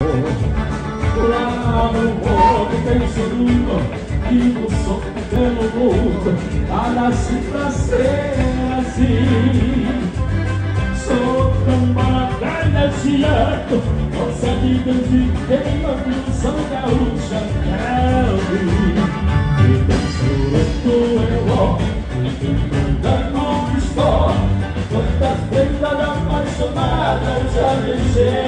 Lá no morro tem suruba E no som pelo mundo A nasci pra ser assim Sou camaradeira de ato Nossa vida de queima São gaúcha Calvi E tem suruba eu ó Cantando estou Quantas vezes apaixonada já deixei